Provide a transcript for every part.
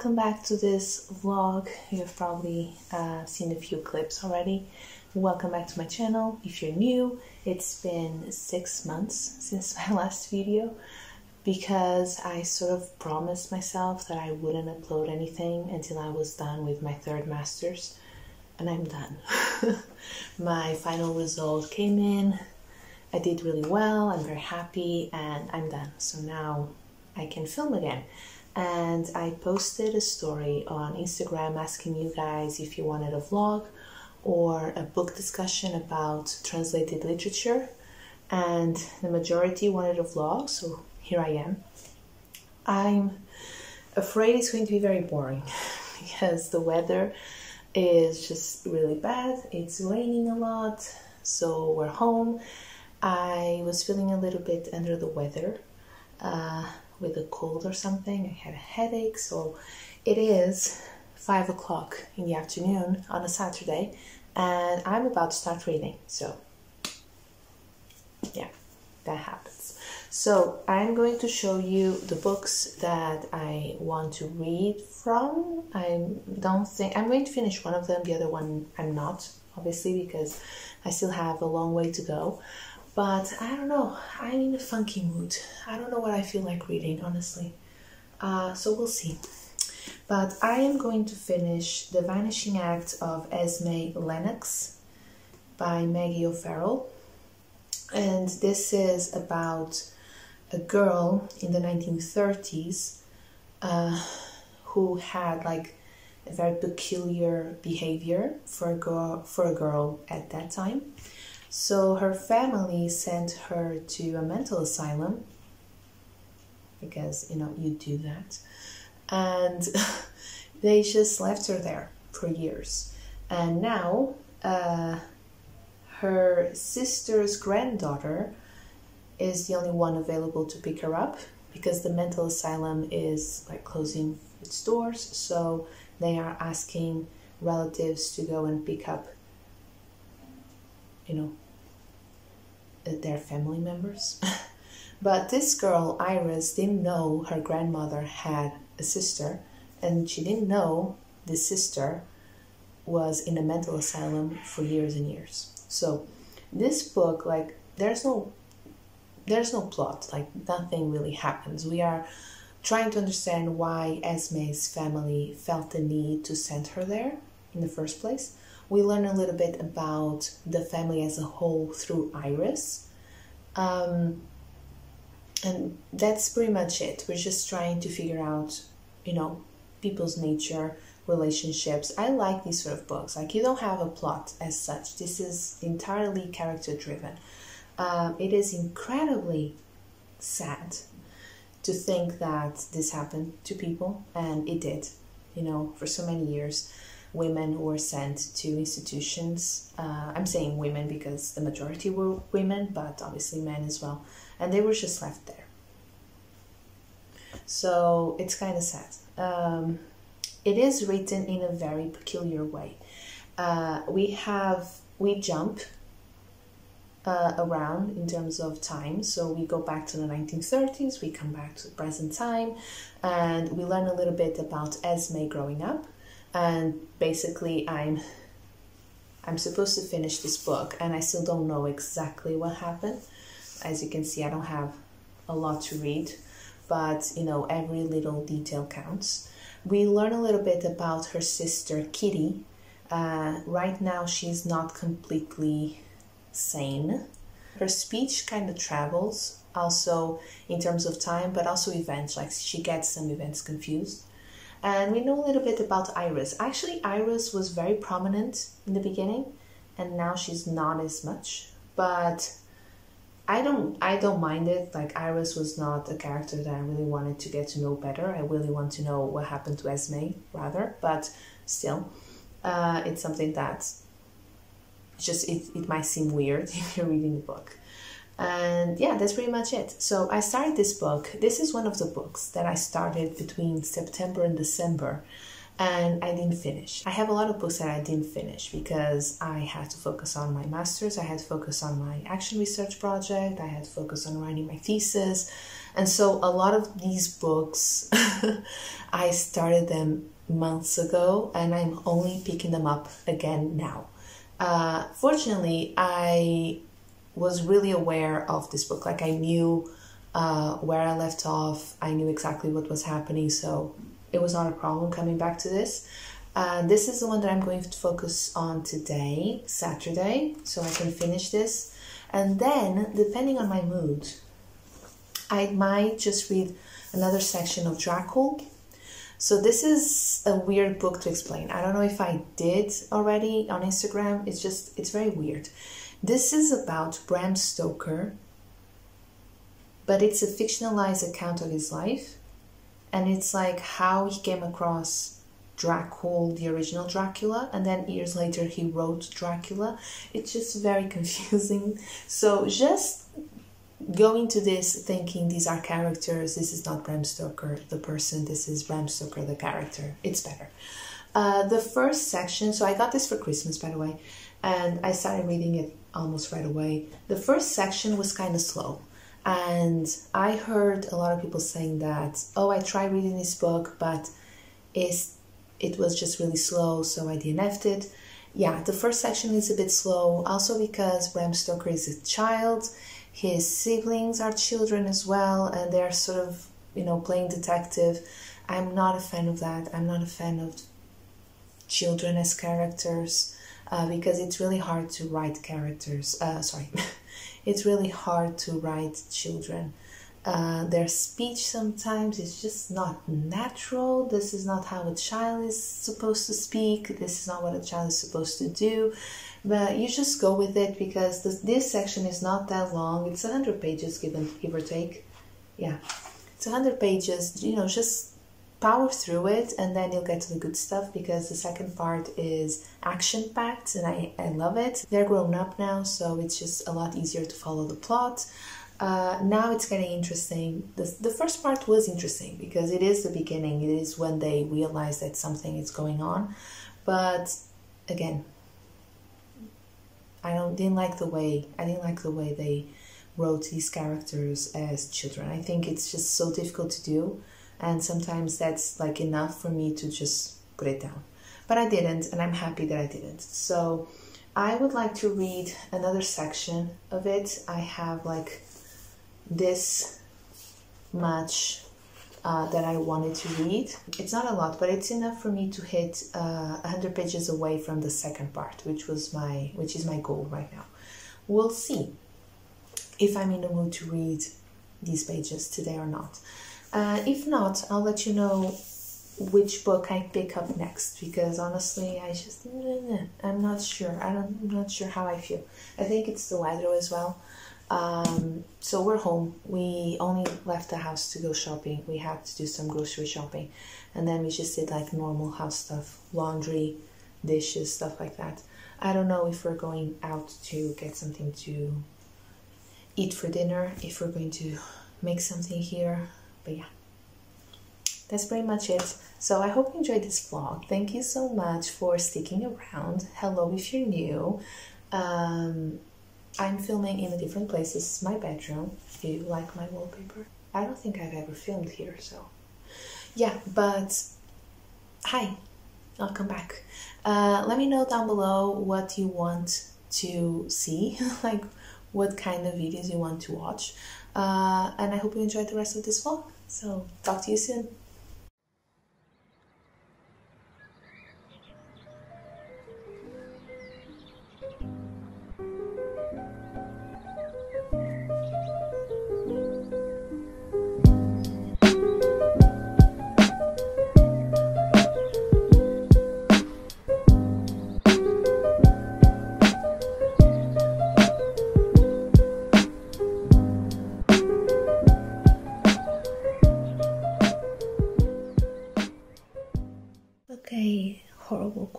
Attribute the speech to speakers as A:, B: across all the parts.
A: welcome back to this vlog. You've probably uh, seen a few clips already. Welcome back to my channel. If you're new, it's been six months since my last video because I sort of promised myself that I wouldn't upload anything until I was done with my third master's, and I'm done. my final result came in. I did really well. I'm very happy, and I'm done. So now I can film again. And I posted a story on Instagram asking you guys if you wanted a vlog or a book discussion about translated literature. And the majority wanted a vlog, so here I am. I'm afraid it's going to be very boring because the weather is just really bad. It's raining a lot, so we're home. I was feeling a little bit under the weather uh, with a cold or something. I had a headache, so it is five o'clock in the afternoon on a Saturday, and I'm about to start reading. So, yeah, that happens. So, I'm going to show you the books that I want to read from. I don't think I'm going to finish one of them, the other one I'm not, obviously, because I still have a long way to go. But I don't know, I'm in a funky mood. I don't know what I feel like reading, honestly. Uh, so we'll see. But I am going to finish The Vanishing Act of Esme Lennox by Maggie O'Farrell. And this is about a girl in the 1930s uh, who had like a very peculiar behavior for a girl for a girl at that time. So her family sent her to a mental asylum because you know you do that, and they just left her there for years. And now uh, her sister's granddaughter is the only one available to pick her up because the mental asylum is like closing its doors. So they are asking relatives to go and pick up, you know, their family members. but this girl, Iris, didn't know her grandmother had a sister, and she didn't know this sister was in a mental asylum for years and years. So this book, like, there's no there's no plot, like nothing really happens. We are trying to understand why Esme's family felt the need to send her there in the first place. We learn a little bit about the family as a whole through Iris. Um, and that's pretty much it. We're just trying to figure out, you know, people's nature, relationships. I like these sort of books. Like, you don't have a plot as such, this is entirely character driven. Um, it is incredibly sad to think that this happened to people, and it did. You know, for so many years, women who were sent to institutions. Uh, I'm saying women because the majority were women, but obviously men as well, and they were just left there. So it's kind of sad. Um, it is written in a very peculiar way. Uh, we have we jump uh, around in terms of time. So we go back to the 1930s, we come back to the present time, and we learn a little bit about Esme growing up. And basically, I'm I'm supposed to finish this book, and I still don't know exactly what happened. As you can see, I don't have a lot to read, but you know, every little detail counts. We learn a little bit about her sister Kitty. Uh, right now, she's not completely sane. Her speech kind of travels also in terms of time, but also events, like she gets some events confused. And we know a little bit about Iris. Actually, Iris was very prominent in the beginning, and now she's not as much. But I don't I don't mind it. Like Iris was not a character that I really wanted to get to know better. I really want to know what happened to Esme rather, but still, uh, it's something that just it, it might seem weird if you're reading the book. And yeah, that's pretty much it. So I started this book. This is one of the books that I started between September and December and I didn't finish. I have a lot of books that I didn't finish because I had to focus on my master's, I had to focus on my action research project, I had to focus on writing my thesis. And so a lot of these books, I started them months ago and I'm only picking them up again now. Uh, fortunately, I was really aware of this book. Like I knew uh, where I left off, I knew exactly what was happening. So it was not a problem coming back to this. Uh, this is the one that I'm going to focus on today, Saturday, so I can finish this. And then, depending on my mood, I might just read another section of Dracul. So this is a weird book to explain. I don't know if I did already on Instagram. It's just, it's very weird. This is about Bram Stoker, but it's a fictionalized account of his life and it's like how he came across Dracula, the original Dracula, and then years later he wrote Dracula. It's just very confusing. So just go into this thinking these are characters. This is not Bram Stoker, the person. This is Bram Stoker, the character. It's better. Uh, the first section. So I got this for Christmas, by the way, and I started reading it almost right away. The first section was kind of slow. And I heard a lot of people saying that, oh, I tried reading this book, but it's, it was just really slow, so I DNF'd it. Yeah, the first section is a bit slow, also because Bram Stoker is a child. His siblings are children as well, and they're sort of, you know, playing detective. I'm not a fan of that. I'm not a fan of children as characters uh, because it's really hard to write characters. Uh, sorry, it's really hard to write children. Uh, their speech sometimes is just not natural. This is not how a child is supposed to speak. This is not what a child is supposed to do. But you just go with it because this, this section is not that long. It's 100 pages, given give or take. Yeah, it's 100 pages. You know, just power through it and then you'll get to the good stuff because the second part is action packed and I, I love it. They're grown up now, so it's just a lot easier to follow the plot. Uh, now it's getting interesting. The, the first part was interesting because it is the beginning, it is when they realize that something is going on. But again, I don't didn't like the way I didn't like the way they wrote these characters as children. I think it's just so difficult to do and sometimes that's like enough for me to just put it down but i didn't and i'm happy that i didn't so i would like to read another section of it i have like this much uh, that I wanted to read. It's not a lot, but it's enough for me to hit uh, 100 pages away from the second part, which was my which is my goal right now. We'll see if I'm in the mood to read these pages today or not. Uh, if not, I'll let you know which book I pick up next because honestly, I just I'm not sure. I'm not sure how I feel. I think it's the weather as well. Um, so we're home. We only left the house to go shopping. We had to do some grocery shopping, and then we just did like normal house stuff, laundry, dishes, stuff like that. I don't know if we're going out to get something to eat for dinner. If we're going to make something here but yeah. That's pretty much it. So i hope you enjoyed this vlog. Thank you so much for sticking around. Hello if you're new. Um, i'm filming in a different place. This is my bedroom. Do you like my wallpaper? I don't think i've ever filmed here so. Yeah but hi. I'll come back. Uh, let me know down below what you want to see like what kind of videos you want to watch uh, and I hope you enjoyed the rest of this vlog. So talk to you soon.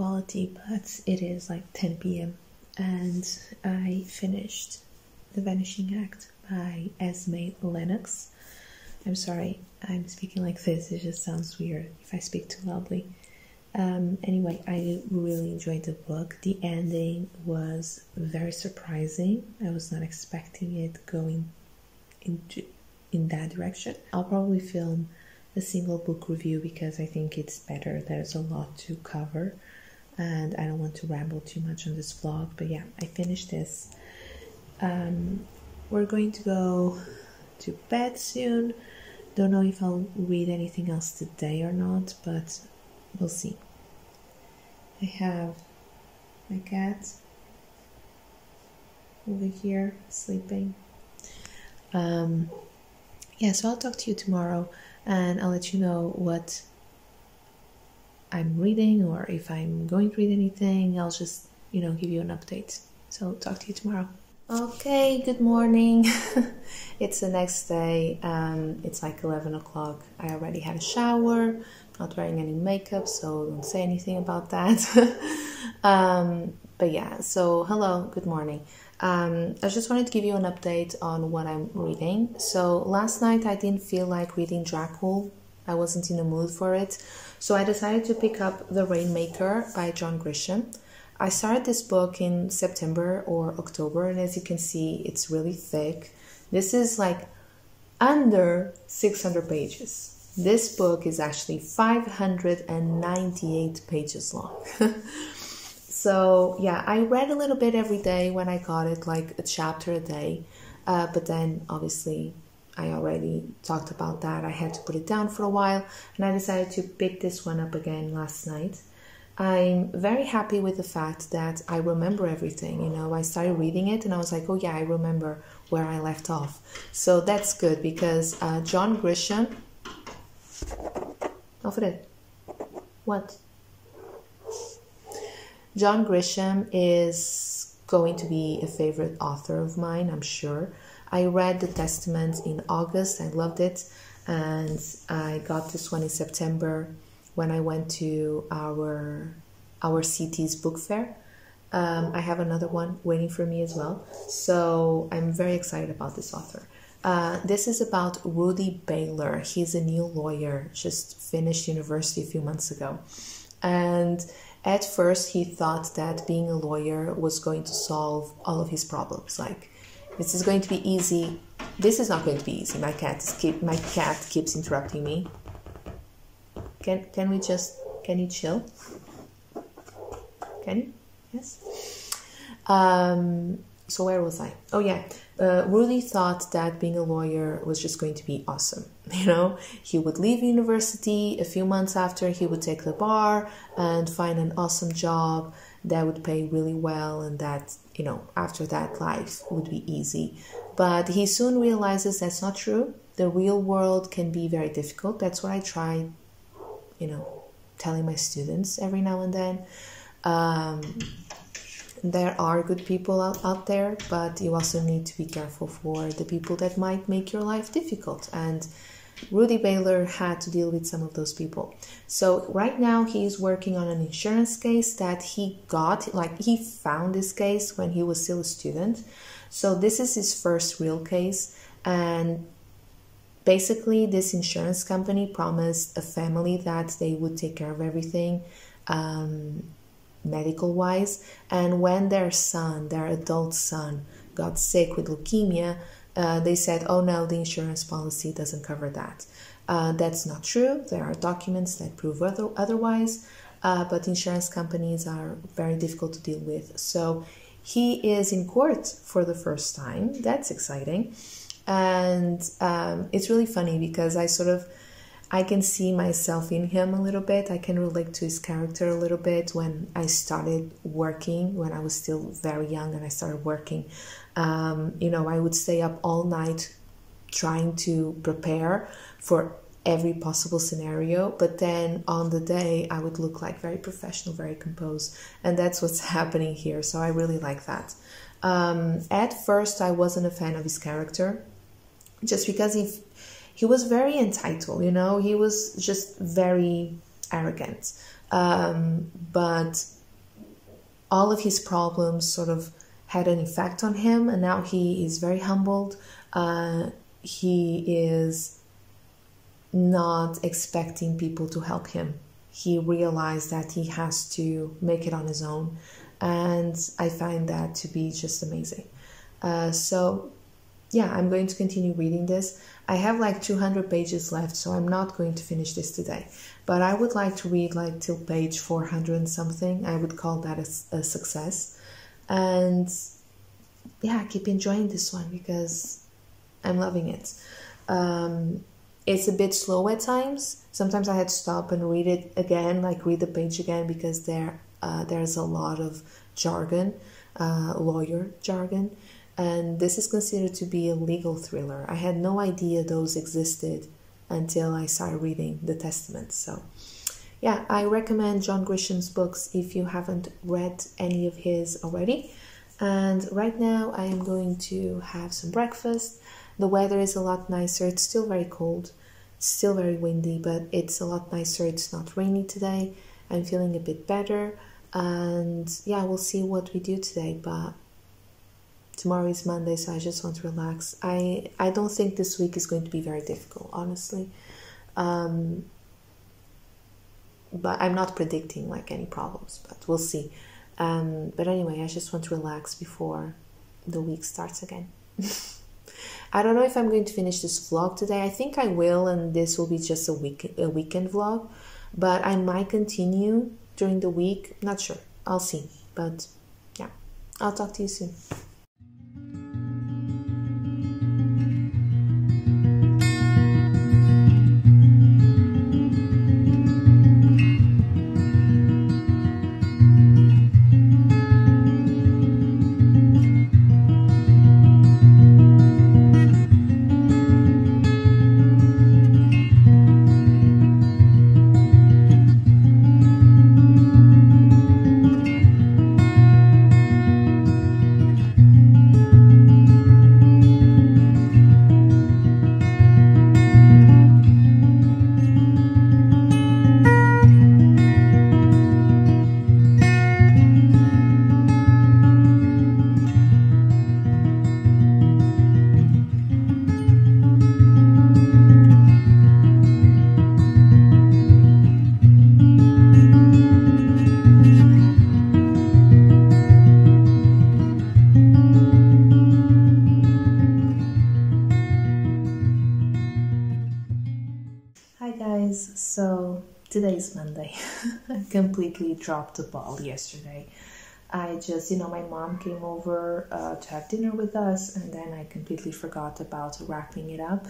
A: Quality, but it is like 10 p.m. and I finished The Vanishing Act by Esme Lennox. I'm sorry, I'm speaking like this, it just sounds weird if I speak too loudly. Um, anyway, I really enjoyed the book. The ending was very surprising. I was not expecting it going into in that direction. I'll probably film a single book review because I think it's better. There's a lot to cover and I don't want to ramble too much on this vlog. But yeah, I finished this. Um, we're going to go to bed soon. Don't know if I'll read anything else today or not, but we'll see. I have my cat over here sleeping. Um, yeah, so I'll talk to you tomorrow and I'll let you know what I'm reading or if I'm going to read anything. I'll just, you know, give you an update. So, talk to you tomorrow. Okay, good morning. it's the next day. Um, it's like 11 o'clock. I already had a shower, not wearing any makeup, so don't say anything about that. um, but yeah, so hello, good morning. Um, I just wanted to give you an update on what I'm reading. So last night I didn't feel like reading Dracul. I wasn't in the mood for it. So I decided to pick up The Rainmaker by John Grisham. I started this book in September or October, and as you can see, it's really thick. This is like under 600 pages. This book is actually 598 pages long. So yeah, I read a little bit every day when I got it, like a chapter a day. Uh, but then obviously I already talked about that. I had to put it down for a while, and I decided to pick this one up again last night. I'm very happy with the fact that I remember everything. You know, I started reading it and I was like, oh yeah, I remember where I left off. So that's good because uh, John Grisham. Alfred, what? John Grisham is going to be a favorite author of mine, I'm sure. I read The Testament in August, I loved it, and I got this one in September when I went to our our city's book fair. Um, I have another one waiting for me as well, so I'm very excited about this author. Uh, this is about Rudy Baylor. He's a new lawyer, just finished university a few months ago, and at first, he thought that being a lawyer was going to solve all of his problems. Like, this is going to be easy. This is not going to be easy. My cat keep my cat keeps interrupting me. Can can we just can you chill? Can you? Yes. Um, so where was I? Oh yeah, uh, Rudy thought that being a lawyer was just going to be awesome. You know, he would leave university a few months after he would take the bar and find an awesome job that would pay really well, and that you know after that life would be easy. But he soon realizes that's not true. The real world can be very difficult. That's what I try, you know, telling my students every now and then. Um, there are good people out, out there, but you also need to be careful for the people that might make your life difficult. And Rudy Baylor had to deal with some of those people. So right now he is working on an insurance case that he got, like he found this case when he was still a student. So this is his first real case. And basically this insurance company promised a family that they would take care of everything. Um, medical wise. And when their son, their adult son, got sick with leukemia, uh, they said, oh no, the insurance policy doesn't cover that. Uh, that's not true. There are documents that prove other, otherwise, uh, but insurance companies are very difficult to deal with. So he is in court for the first time. That's exciting. And um, it's really funny because I sort of I can see myself in him a little bit. I can relate to his character a little bit when I started working, when I was still very young and I started working. Um, you know, I would stay up all night trying to prepare for every possible scenario, but then on the day I would look like very professional, very composed, and that's what's happening here. So I really like that. Um, at first, I wasn't a fan of his character just because he he was very entitled, you know, he was just very arrogant. Um, but all of his problems sort of had an effect on him, and now he is very humbled. Uh, he is not expecting people to help him. He realized that he has to make it on his own, and I find that to be just amazing. Uh, so, yeah, I'm going to continue reading this. I have like 200 pages left, so I'm not going to finish this today. But I would like to read like till page 400 and something. I would call that a, a success. And yeah, keep enjoying this one because I'm loving it. Um, it's a bit slow at times. Sometimes I had to stop and read it again, like read the page again, because there uh, there's a lot of jargon, uh, lawyer jargon, and this is considered to be a legal thriller. I had no idea those existed until I started reading the Testament. So, yeah, I recommend John Grisham's books if you haven't read any of his already. And right now, I am going to have some breakfast. The weather is a lot nicer. It's still very cold, still very windy, but it's a lot nicer. It's not rainy today. I'm feeling a bit better. And yeah, we'll see what we do today. But tomorrow is Monday, so I just want to relax. I I don't think this week is going to be very difficult, honestly. Um, but I'm not predicting like any problems, but we'll see. Um, but anyway, I just want to relax before the week starts again. I don't know if I'm going to finish this vlog today. I think I will, and this will be just a week a weekend vlog. But I might continue during the week. Not sure. I'll see. But yeah, I'll talk to you soon. Dropped the ball yesterday. I just, you know, my mom came over uh, to have dinner with us, and then I completely forgot about wrapping it up.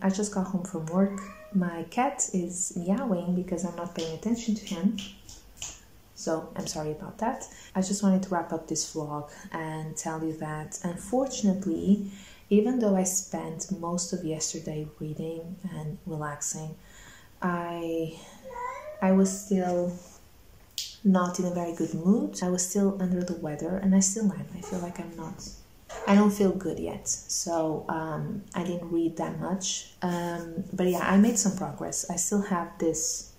A: I just got home from work. My cat is meowing because I'm not paying attention to him. So I'm sorry about that. I just wanted to wrap up this vlog and tell you that unfortunately, even though I spent most of yesterday reading and relaxing, I I was still not in a very good mood. I was still under the weather, and I still am. I feel like I'm not. I don't feel good yet, so um, I didn't read that much. Um, but yeah, I made some progress. I still have this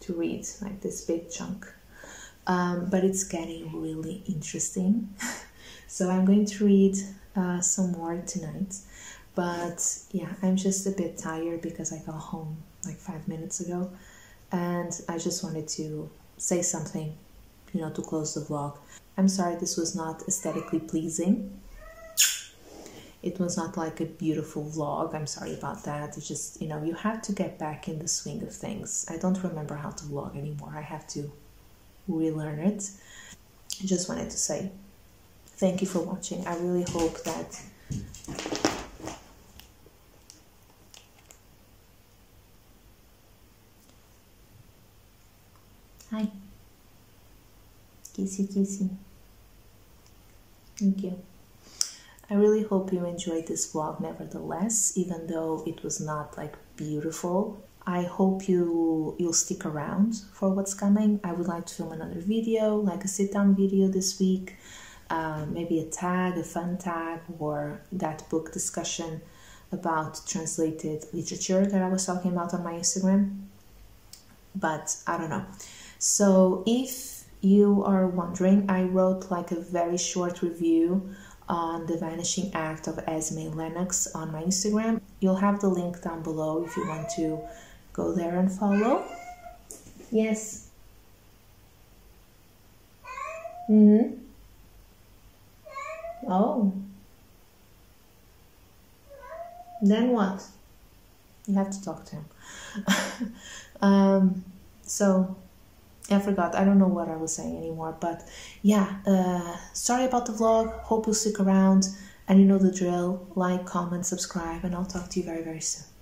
A: to read, like this big chunk, um, but it's getting really interesting. so I'm going to read uh, some more tonight. But yeah, I'm just a bit tired because I got home like five minutes ago and I just wanted to say something, you know, to close the vlog. I'm sorry this was not aesthetically pleasing. It was not like a beautiful vlog. I'm sorry about that. It's just, you know, you have to get back in the swing of things. I don't remember how to vlog anymore. I have to relearn it. I just wanted to say thank you for watching. I really hope that Hi. Kissy kissy. Thank you. I really hope you enjoyed this vlog nevertheless, even though it was not like beautiful. I hope you you'll stick around for what's coming. I would like to film another video, like a sit down video this week uh, maybe a tag, a fun tag, or that book discussion. about translated literature that I was talking about on my Instagram. But I don't know. So if you are wondering, I wrote like a very short review on the Vanishing Act of Esme Lennox on my Instagram. You'll have the link down below if you want to go there and follow. Yes. Mm hmm. Oh. Then what? You have to talk to him. um, so I forgot. I don't know what I was saying anymore. But yeah, uh, sorry about the vlog. Hope you'll stick around. And you know the drill. Like, comment, subscribe, and I'll talk to you very, very soon.